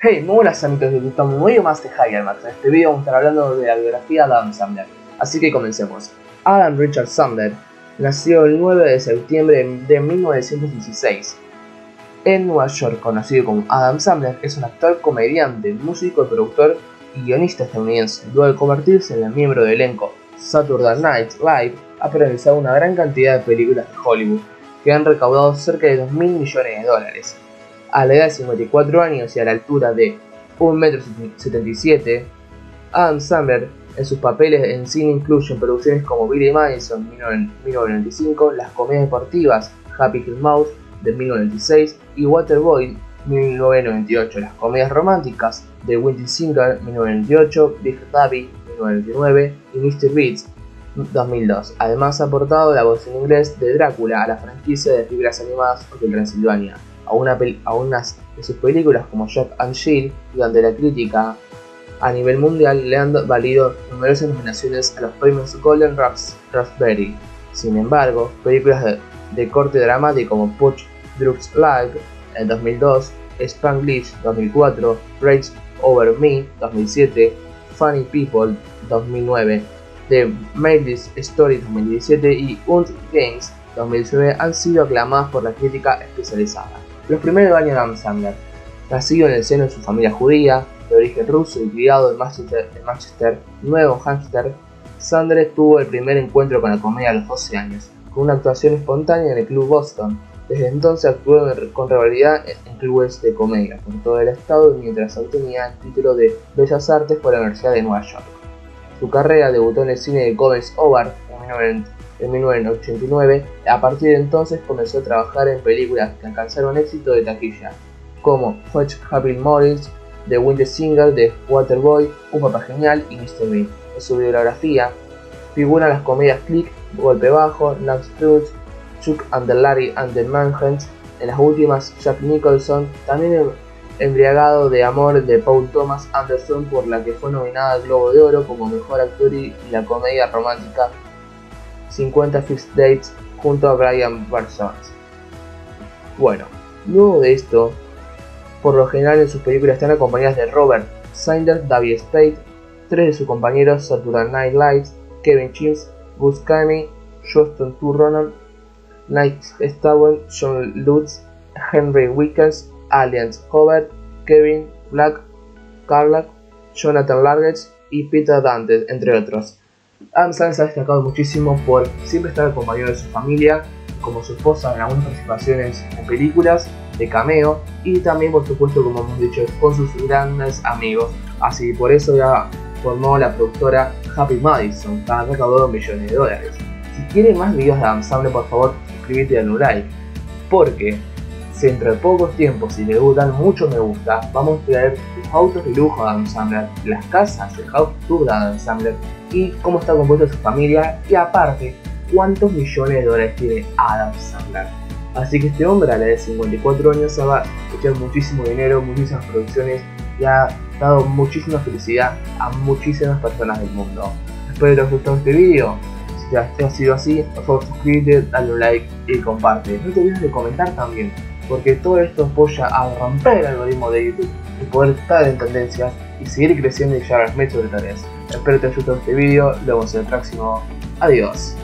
Hey, muy buenas amigos de YouTube, muy más de Max. En este video vamos a estar hablando de la biografía de Adam Sandler. Así que comencemos. Adam Richard Sandler nació el 9 de septiembre de 1916 en Nueva York, conocido como Adam Sandler, es un actor, comediante, músico, productor y guionista estadounidense. Luego de convertirse en miembro del elenco Saturday Night Live, ha realizado una gran cantidad de películas de Hollywood que han recaudado cerca de 2 mil millones de dólares. A la edad de 54 años y a la altura de 1,77 m, Adam Sandler en sus papeles en cine incluyen producciones como Billy Madison 1995, las comedias deportivas Happy Hill Mouse de 1996 y Waterboy 1998, las comedias románticas de Windy Singer 1998, Big Daddy 1999 y Mr. Beats 2002. Además ha aportado la voz en inglés de Drácula a la franquicia de figuras animadas de Transilvania, a, una a unas de sus películas como Jack and Jill, donde la crítica a nivel mundial le han valido numerosas nominaciones a los premios Golden Raspberry. Sin embargo, películas de, corte dramático como Putch Drugs Live en 2002, Spanglish 2004, Rage Over Me 2007, Funny People 2009, The Mail's Story 2017 y Und Games 2019 han sido aclamadas por la crítica especializada. Los primeros años de Sandler, nacido en el seno de su familia judía, de origen ruso y criado en Manchester, Nuevo Hampshire, Sandler tuvo el primer encuentro con la comedia a los 12 años, con una actuación espontánea en el Club Boston. Desde entonces actuó con regularidad en clubes de comedia por todo el estado mientras obtenía el título de Bellas Artes por la Universidad de Nueva York. Su carrera debutó en el cine de Gómez Hobart en 1989. A partir de entonces comenzó a trabajar en películas que alcanzaron éxito de taquilla, como Fetch Happy Morris, The Winter Singer de Waterboy, Un Papá Genial y Mr. Bean. En su biografía figuran las comedias Click, Golpe Bajo, Lance Fruits, Chuck and the Larry and the Manhunt, en las últimas Jack Nicholson, también Embriagado de Amor de Paul Thomas Anderson por la que fue nominada al Globo de Oro como Mejor Actor y la comedia romántica 50 Fifth Dates junto a Brian Parsons. Bueno, luego de esto, por lo general en sus películas están acompañadas de Robert Sanders, David Spade, tres de sus compañeros Saturday Night Live, Kevin James, Gus Caney, Justin Turronan, Night Stowen, John Lutz, Henry Wickens, Alliance Hobart, Kevin Black, Carlack, Jonathan Largets y Peter Dante, entre otros. Sandler se ha destacado muchísimo por siempre estar acompañado de su familia, como su esposa en algunas participaciones en películas, de cameo y también por supuesto como hemos dicho con sus grandes amigos. Así por eso ya formó la productora Happy Madison, que recaudado millones de dólares. Si quieren más videos de Sandler por favor suscríbete y dale un like, porque si entre pocos tiempos y le dan mucho me gusta, vamos a traer los autos de lujo de Adam Sandler, las casas, el house tour de Adam Sandler y cómo está compuesta su familia y aparte cuántos millones de dólares tiene Adam Sandler. Así que este hombre a la de 54 años va a echar muchísimo dinero, muchísimas producciones y ha dado muchísima felicidad a muchísimas personas del mundo. Espero que les haya gustado este video. Si ya ha sido así, por favor suscríbete, dale un like y comparte. No te olvides de comentar también porque todo esto apoya a romper el algoritmo de YouTube y poder estar en tendencias y seguir creciendo y llegar a los metros de tareas. Espero te haya gustado este vídeo, luego vemos en el próximo. Adiós.